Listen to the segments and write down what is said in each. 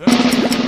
Huh?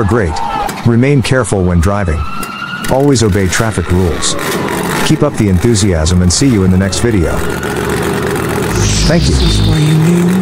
are great. Remain careful when driving. Always obey traffic rules. Keep up the enthusiasm and see you in the next video. Thank you.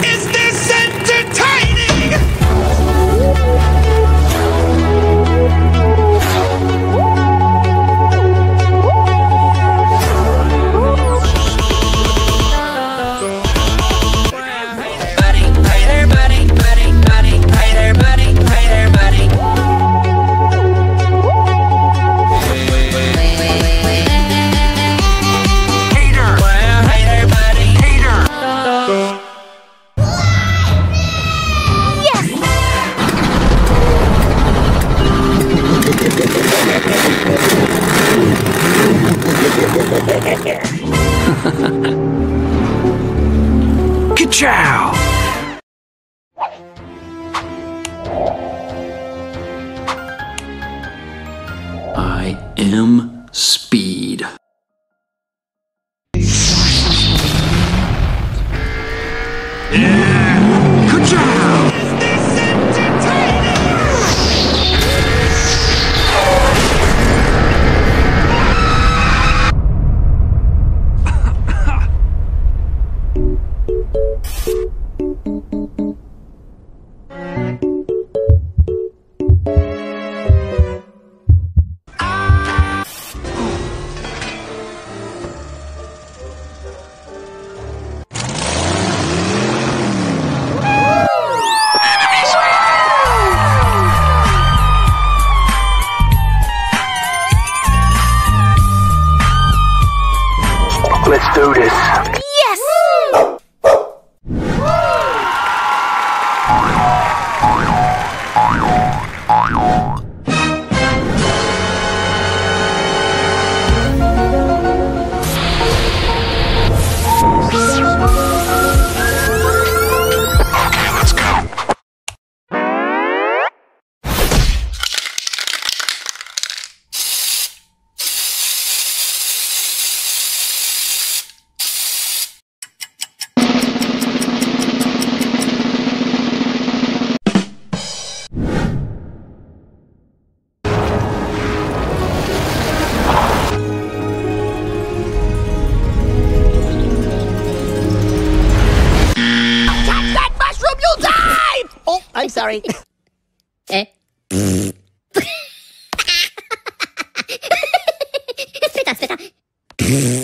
Mm-hmm.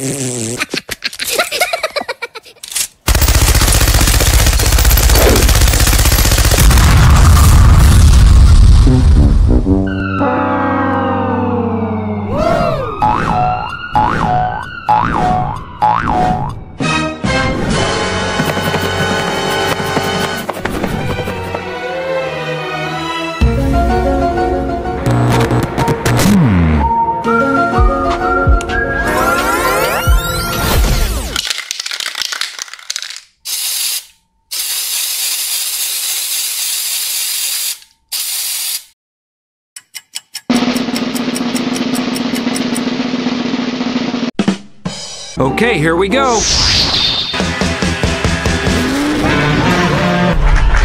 Here we go.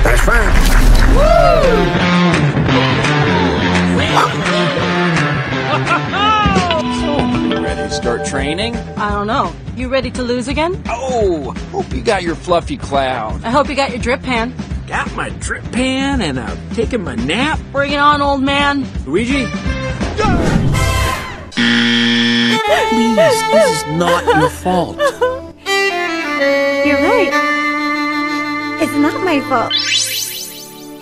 That's fine. Ready to start training? I don't know. You ready to lose again? Oh, hope you got your fluffy cloud. I hope you got your drip pan. Got my drip pan and I'm taking my nap. Bring it on, old man. Luigi? Please, this is not your fault. You're right. It's not my fault.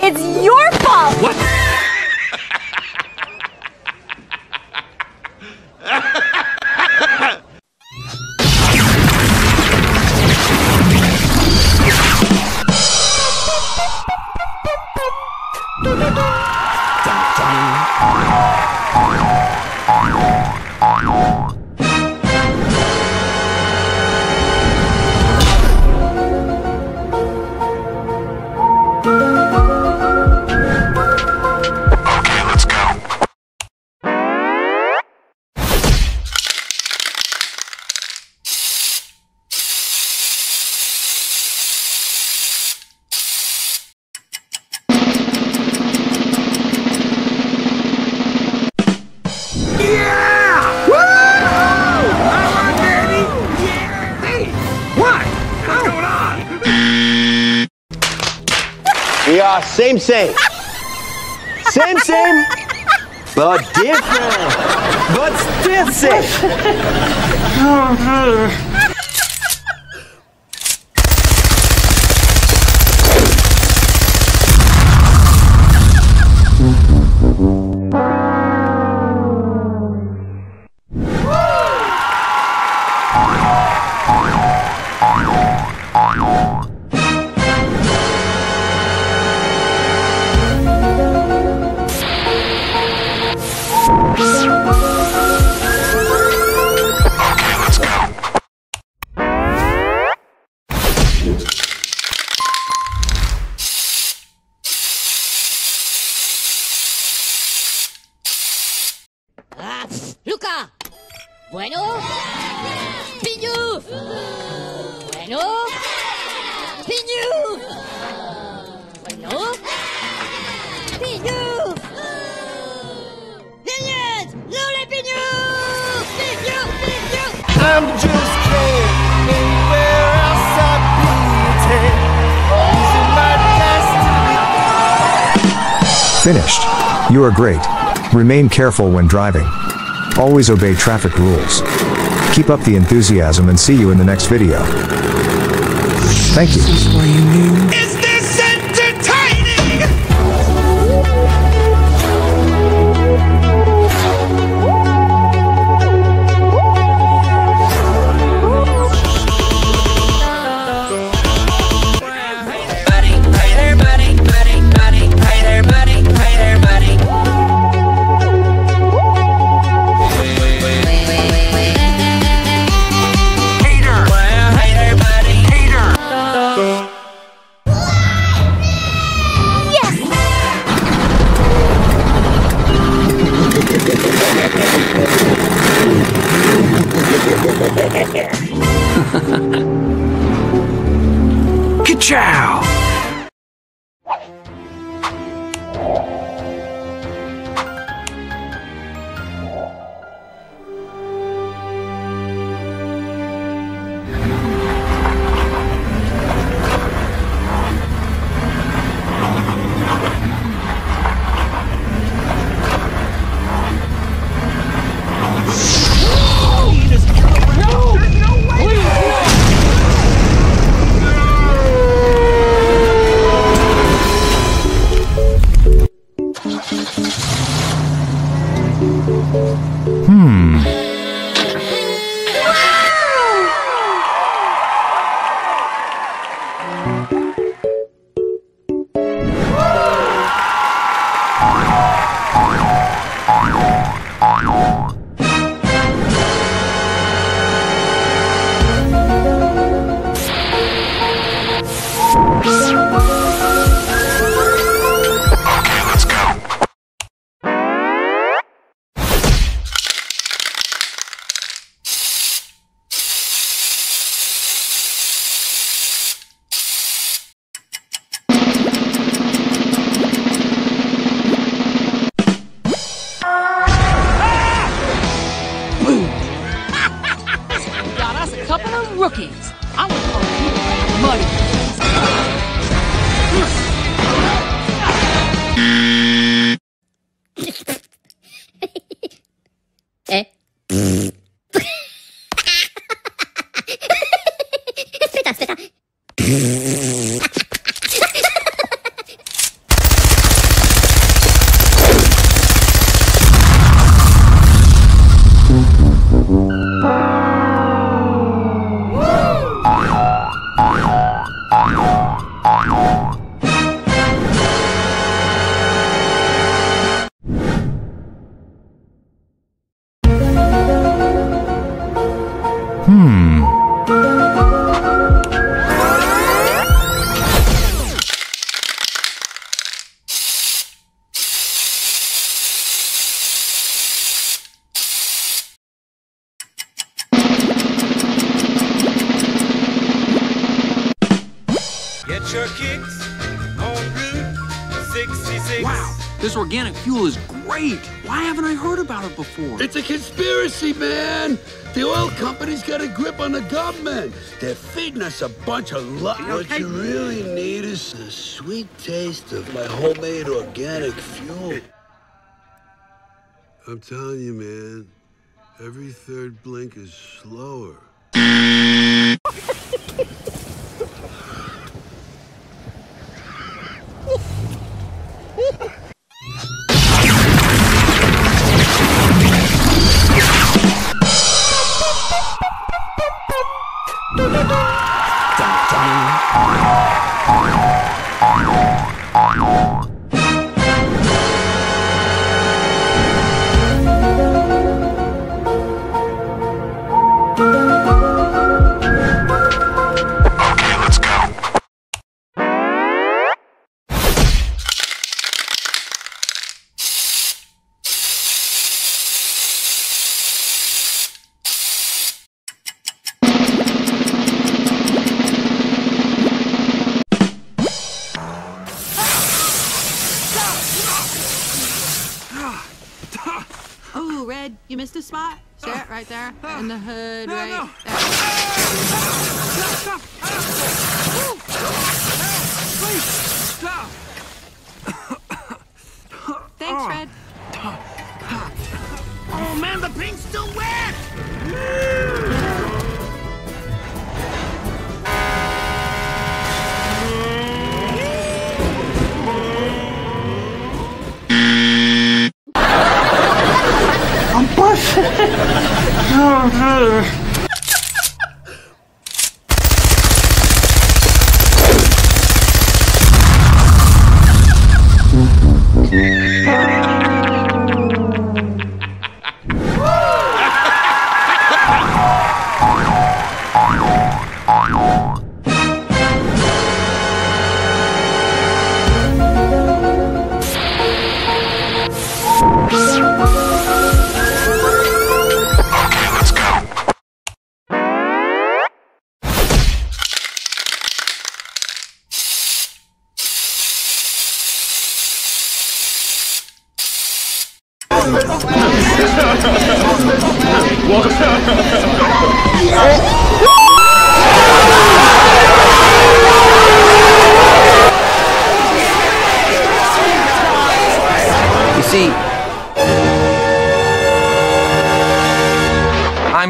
It's your fault! What? same, same. Same, same, but different. But still same. Oh, great. Remain careful when driving. Always obey traffic rules. Keep up the enthusiasm and see you in the next video. Thank you. Your kicks on Route 66. Wow, this organic fuel is great. Why haven't I heard about it before? It's a conspiracy, man. The oil companies got a grip on the government. They're feeding us a bunch of luck. What you really need is the sweet taste of my homemade organic fuel. I'm telling you, man, every third blink is slower. You missed a spot. Stare it right there in the hood, No, right no. there. Stop! Please, stop! Thanks, Oh. Red. Oh man, the paint's still wet! I'm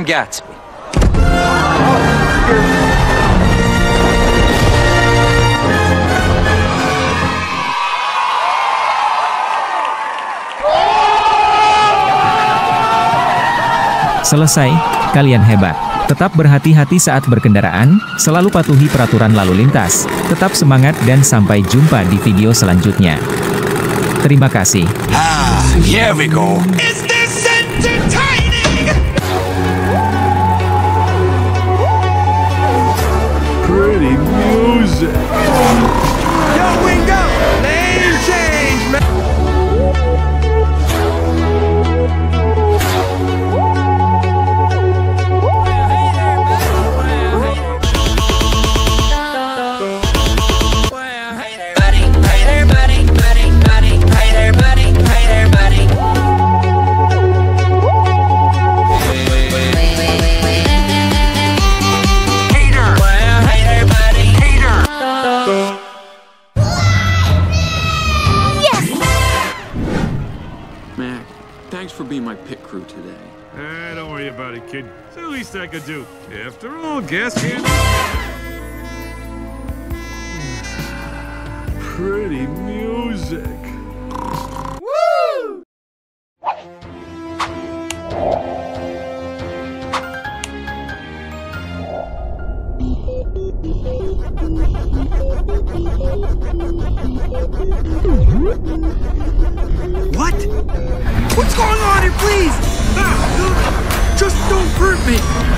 Gatsby. Selesai, kalian hebat. Tetap berhati-hati saat berkendaraan, selalu patuhi peraturan lalu lintas, tetap semangat dan sampai jumpa di video selanjutnya. Terima kasih. Ah, here we go. Thanks for being my pit crew today. Ah, don't worry about it, kid. It's the least I could do. After all, gas can. Pretty music. Don't hurt me.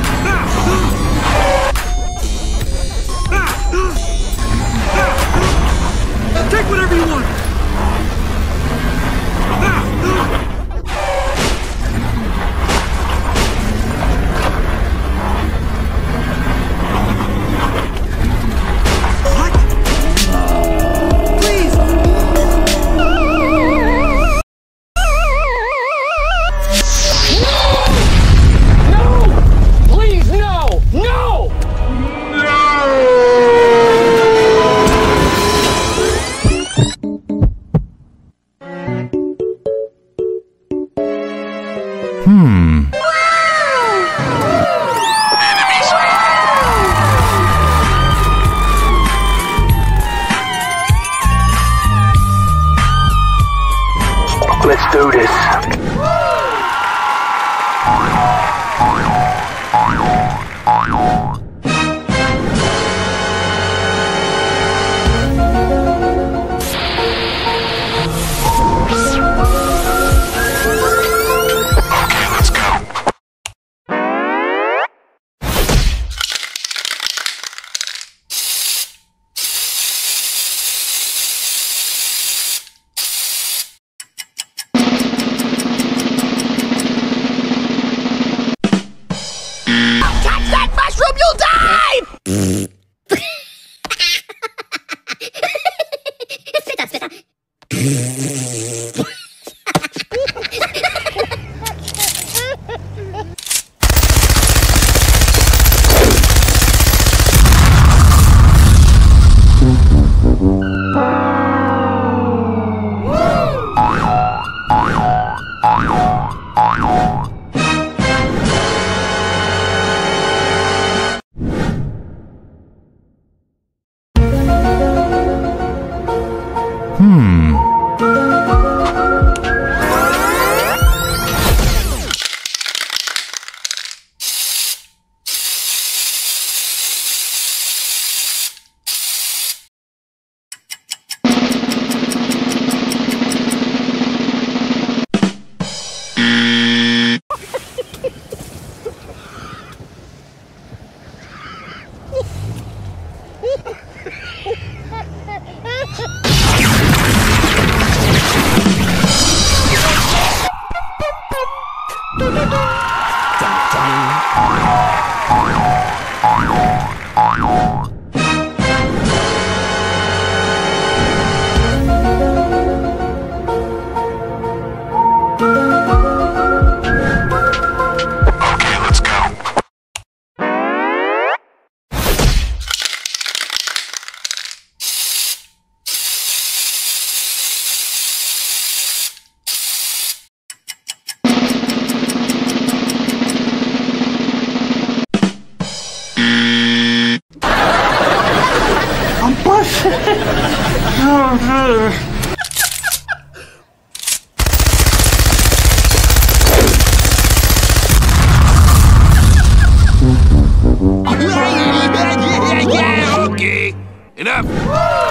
Enough.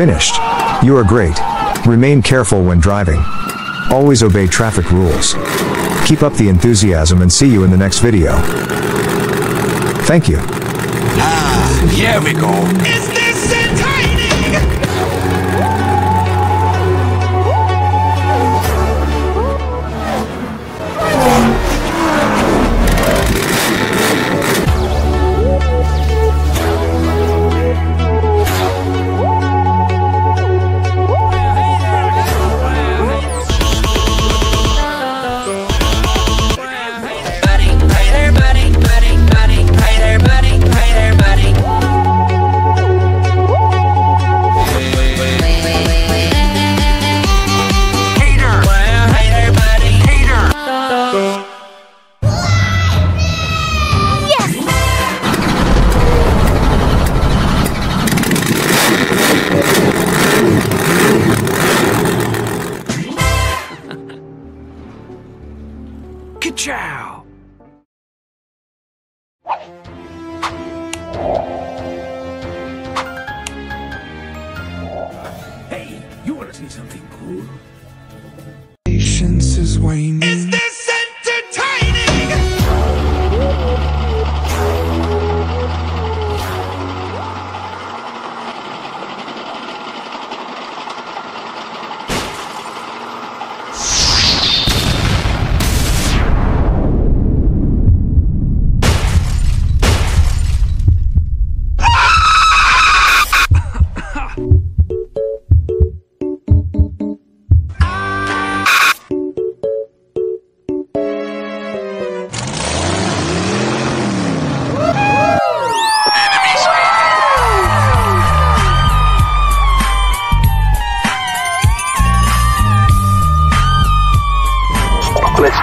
Finished. You are great. Remain careful when driving. Always obey traffic rules. Keep up the enthusiasm and see you in the next video. Thank you. Ah, here we go.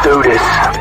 Do this.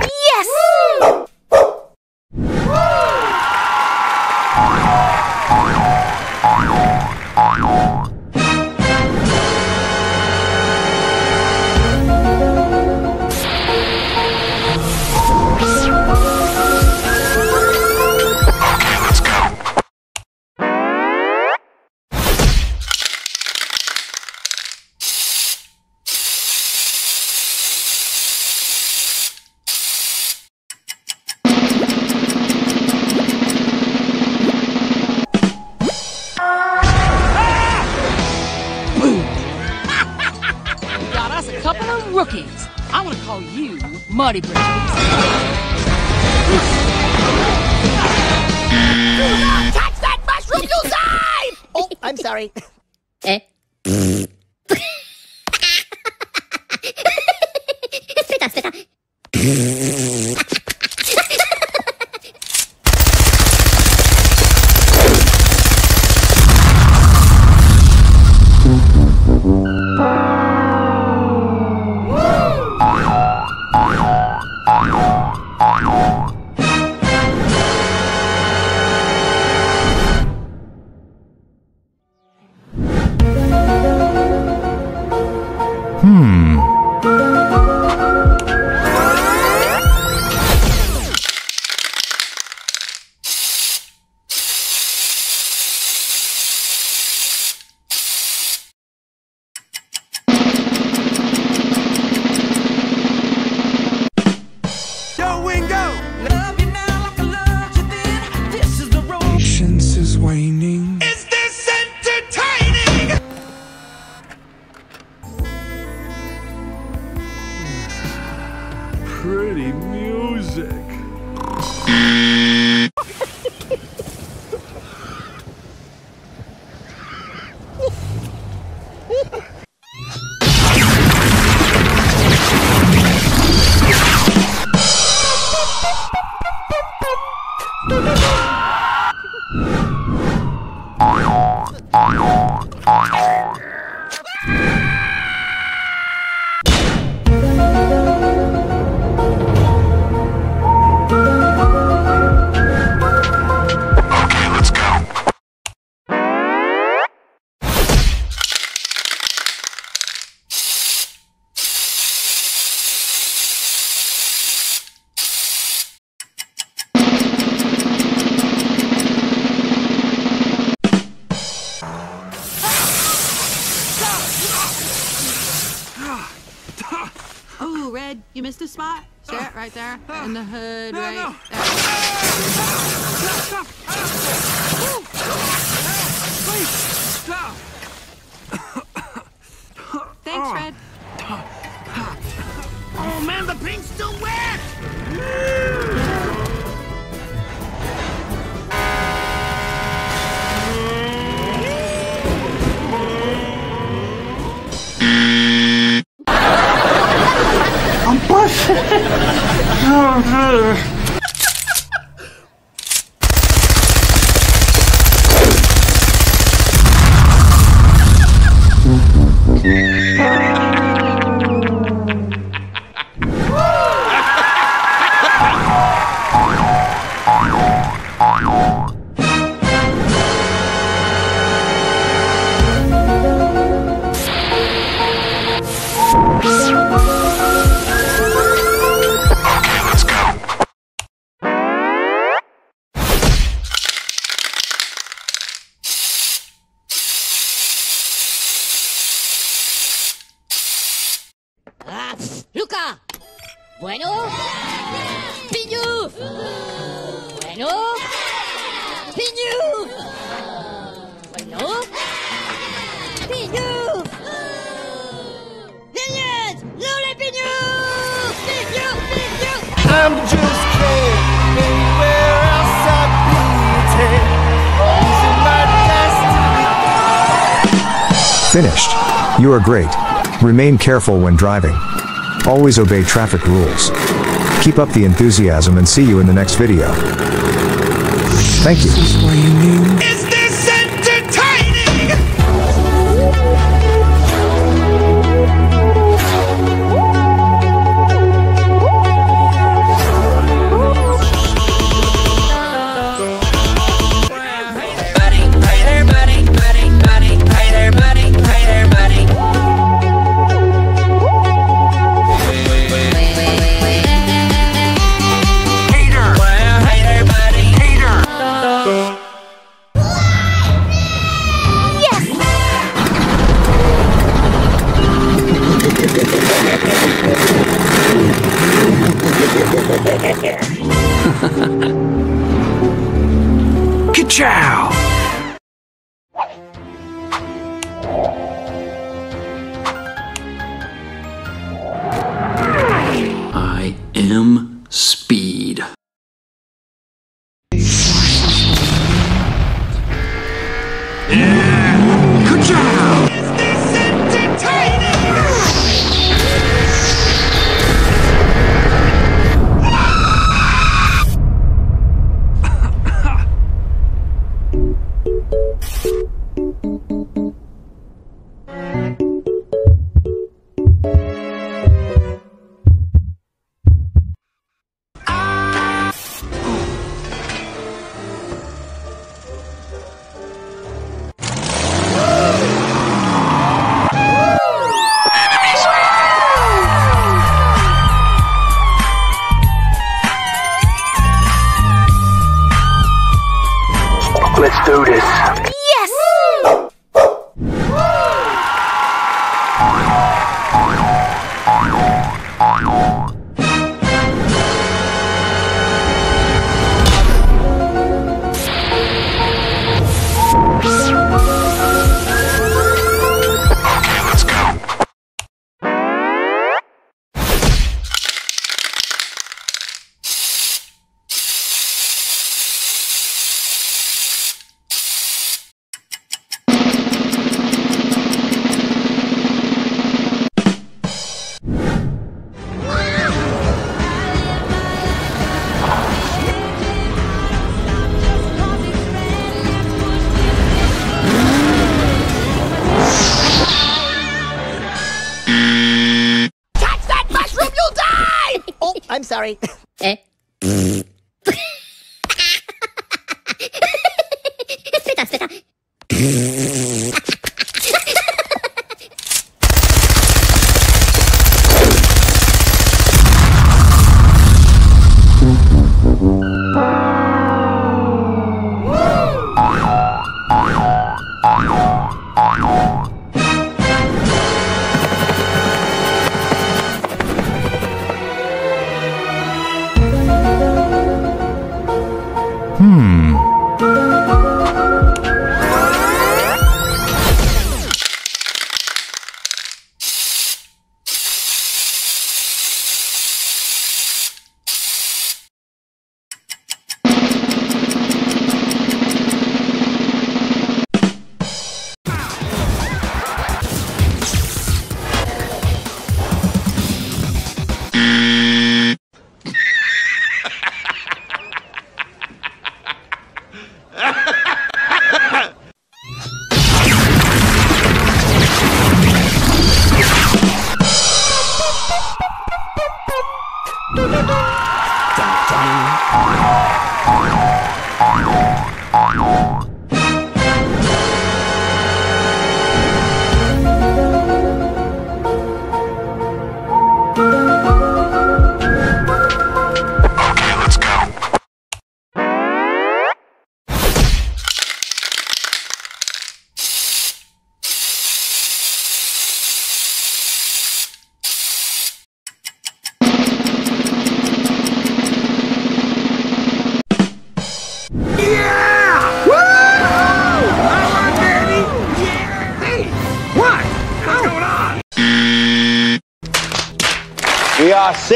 Right there in the hood, No, right no. there. Stop! Please, Bueno. Piñu. Bueno. Piñu. Bueno. Piñu. Minions, no les piñu. Piñu, piñu. I'm just kid. Anywhere else I'd be attained. My destiny. Finished. You are great. Remain careful when driving. Always obey traffic rules. Keep up the enthusiasm and see you in the next video. Thank you.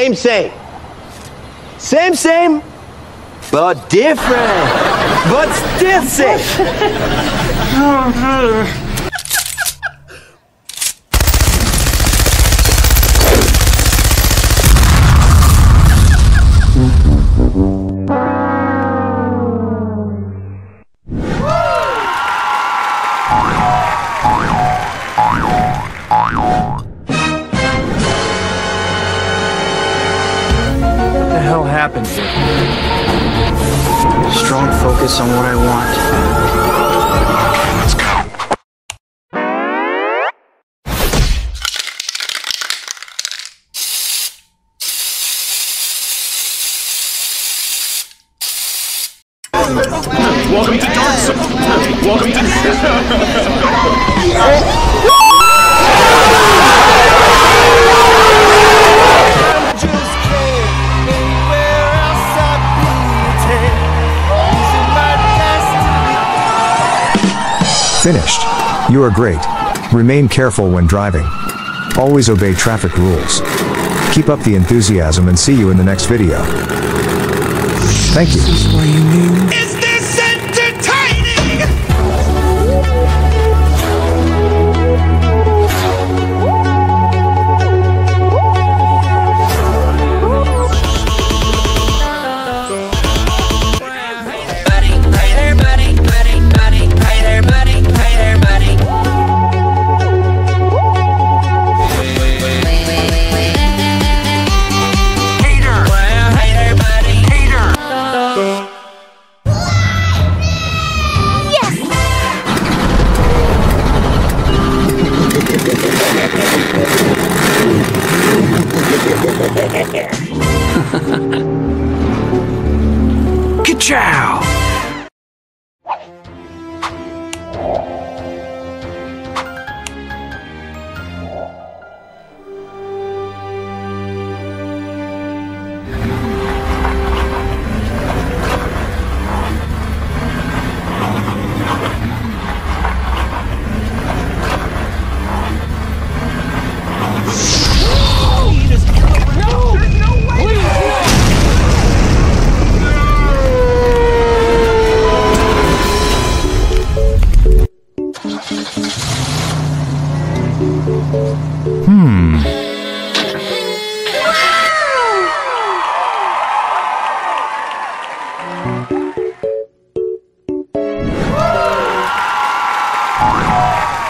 Same, same. Same, same, but different. But still same. are great. Remain careful when driving. Always obey traffic rules. Keep up the enthusiasm and see you in the next video. Thank you.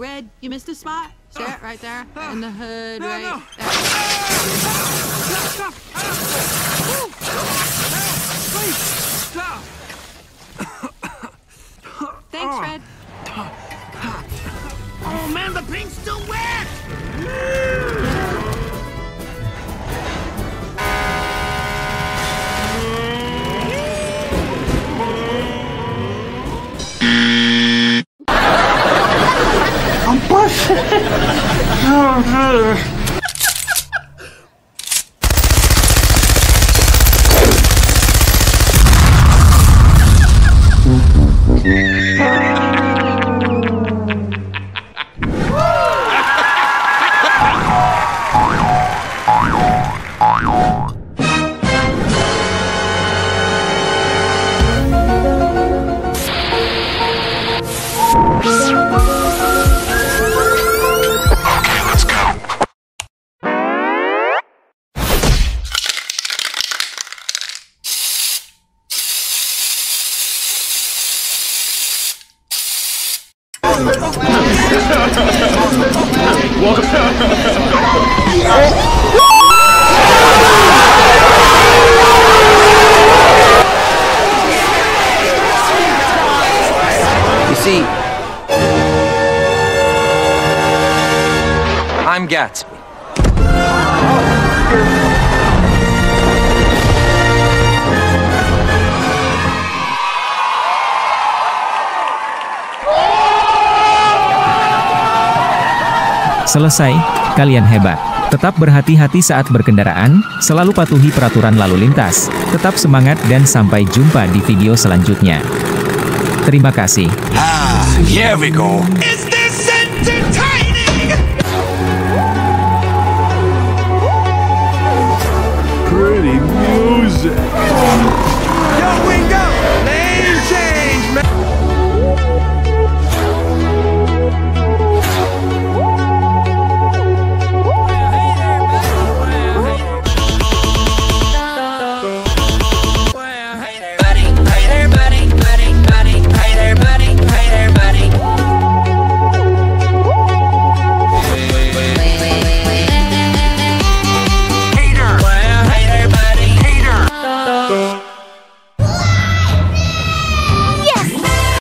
Red, you missed a spot. Stare it ah. right there. Ah. In the hood, right no. there. Stop! Please, stop! Thanks, ah. Red. Oh man, the paint's still wet! I'm busted. Oh, You see, I'm Gatsby. Selesai, kalian hebat. Tetap berhati-hati saat berkendaraan, selalu patuhi peraturan lalu lintas, tetap semangat dan sampai jumpa di video selanjutnya. Terima kasih. Ah, here we go. Is this entertainment? Oh,